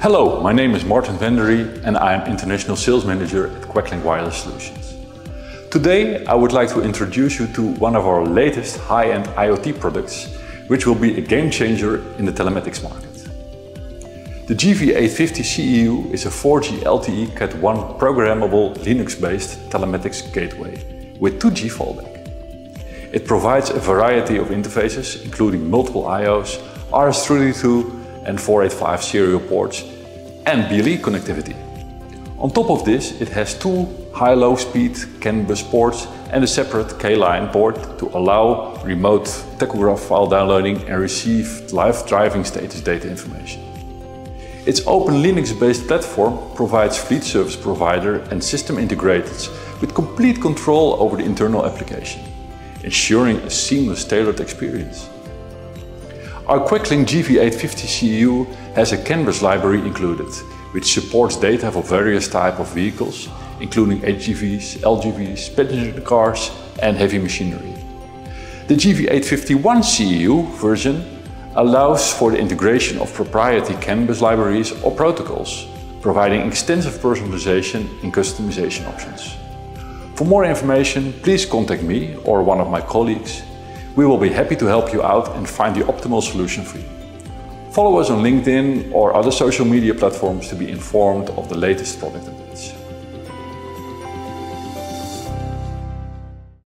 Hello, my name is Marten van de Ree and I am International Sales Manager at Queclink Wireless Solutions. Today I would like to introduce you to one of our latest high-end IoT products, which will be a game changer in the telematics market. The GV850 CEU is a 4G LTE Cat 1 programmable Linux-based telematics gateway with 2G fallback. It provides a variety of interfaces, including multiple IOs, RS-232 and 485 serial ports, and BLE connectivity. On top of this, it has two high-low speed CAN bus ports and a separate K-line port to allow remote tachograph file downloading and receive live driving status data information. Its open Linux-based platform provides fleet service provider and system integrators with complete control over the internal application, ensuring a seamless tailored experience. Our Queclink GV850 CEU has a CAN bus library included, which supports data for various types of vehicles, including HGVs, LGVs, passenger cars and heavy machinery. The GV851 CEU version allows for the integration of proprietary CAN bus libraries or protocols, providing extensive personalization and customization options. For more information, please contact me or one of my colleagues. We will be happy to help you out and find the optimal solution for you. Follow us on LinkedIn or other social media platforms to be informed of the latest product updates.